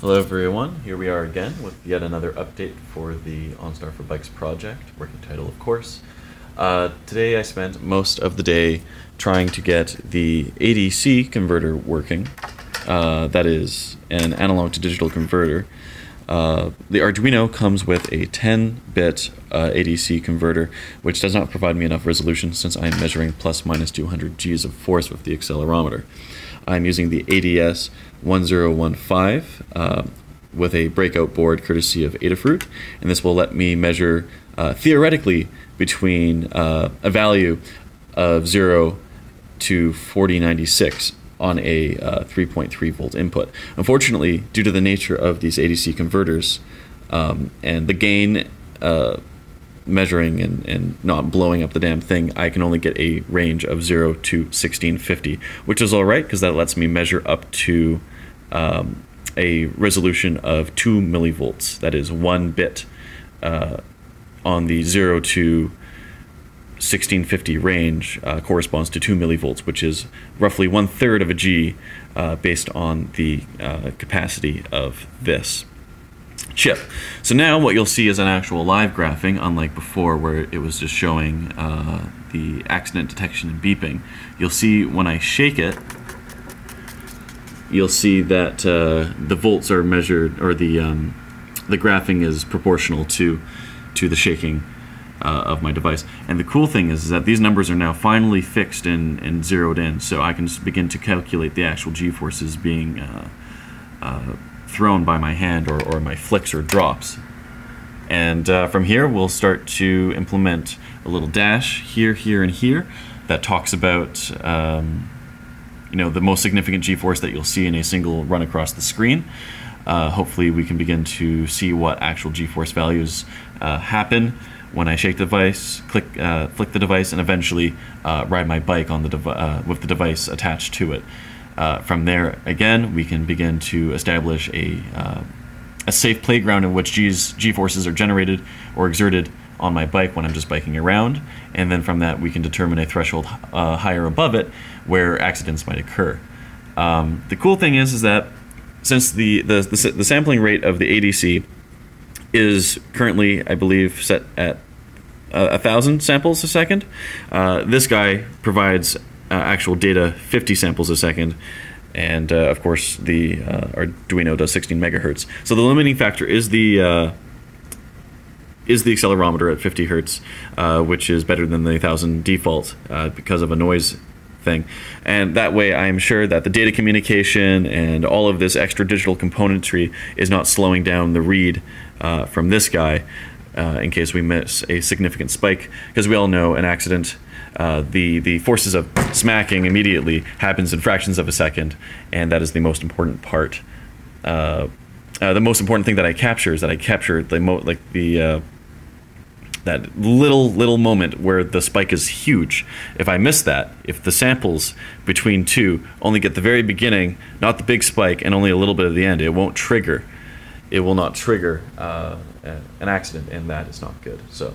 Hello everyone, here we are again with yet another update for the OnStar for Bikes project, working title of course. Uh, today I spent most of the day trying to get the ADC converter working, uh, that is an analog to digital converter. Uh, the Arduino comes with a 10-bit uh, ADC converter, which does not provide me enough resolution since I am measuring plus minus 200 Gs of force with the accelerometer. I'm using the ADS 1015 uh, with a breakout board courtesy of Adafruit, and this will let me measure uh, theoretically between uh, a value of 0 to 4096 on a uh, 3.3 volt input. Unfortunately, due to the nature of these ADC converters um, and the gain uh, measuring and, and not blowing up the damn thing, I can only get a range of 0 to 1650, which is all right because that lets me measure up to um, a resolution of 2 millivolts. That is one bit uh, on the 0 to 1650 range uh, corresponds to 2 millivolts, which is roughly one third of a G uh, based on the uh, capacity of this chip. So now what you'll see is an actual live graphing, unlike before where it was just showing uh, the accident detection and beeping. You'll see when I shake it, you'll see that uh, the volts are measured, or the um, the graphing is proportional to to the shaking uh, of my device. And the cool thing is, is that these numbers are now finally fixed and, and zeroed in, so I can begin to calculate the actual g-forces being uh, uh, thrown by my hand or, or my flicks or drops. And uh, from here, we'll start to implement a little dash here, here, and here that talks about um, you know the most significant g-force that you'll see in a single run across the screen. Uh, hopefully, we can begin to see what actual g-force values uh, happen when I shake the device, click, uh, flick the device, and eventually uh, ride my bike on the dev- uh, with the device attached to it. From there, again, we can begin to establish a, a safe playground in which G's, G forces are generated or exerted on my bike when I'm just biking around. And then from that, we can determine a threshold uh, higher above it where accidents might occur. Um, the cool thing is, is that since the, the, the, the sampling rate of the ADC is currently, I believe, set at uh, a thousand samples a second. Uh, this guy provides uh, actual data 50 samples a second, and uh, of course the uh, Arduino does 16 megahertz. So the limiting factor is the uh, is the accelerometer at 50 hertz, which is better than the 1000 default because of a noise thing. And that way, I'm sure that the data communication and all of this extra digital componentry is not slowing down the read uh, from this guy uh, in case we miss a significant spike. Because we all know an accident, uh, the, the forces of smacking immediately happens in fractions of a second, and that is the most important part. Uh, uh, the most important thing that I capture is that I capture the mo- like the uh, that little little moment where the spike is huge. If I miss that, if the samples between two only get the very beginning, not the big spike, and only a little bit of the end, it won't trigger. It will not trigger uh, an accident, and that is not good. So,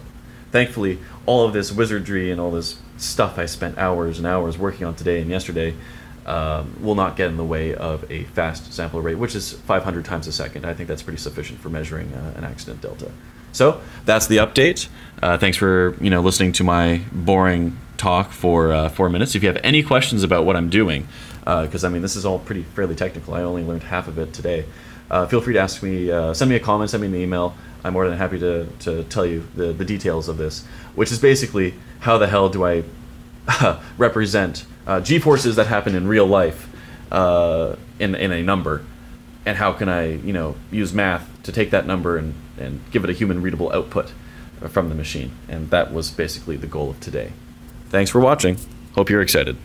thankfully, all of this wizardry and all this stuff I spent hours and hours working on today and yesterday um, will not get in the way of a fast sample rate, which is 500 times a second. I think that's pretty sufficient for measuring uh, an accident delta. So that's the update. Uh, thanks for you know listening to my boring talk for uh, four minutes. If you have any questions about what I'm doing, because uh, I mean this is all pretty fairly technical. I only learned half of it today. Uh, feel free to ask me, uh, send me a comment, send me an email. I'm more than happy to, to tell you the, the details of this, which is basically how the hell do I represent uh, G forces that happen in real life uh, in, in a number and how can I, you know, use math to take that number and, and give it a human readable output from the machine. And that was basically the goal of today. Thanks for watching. Hope you're excited.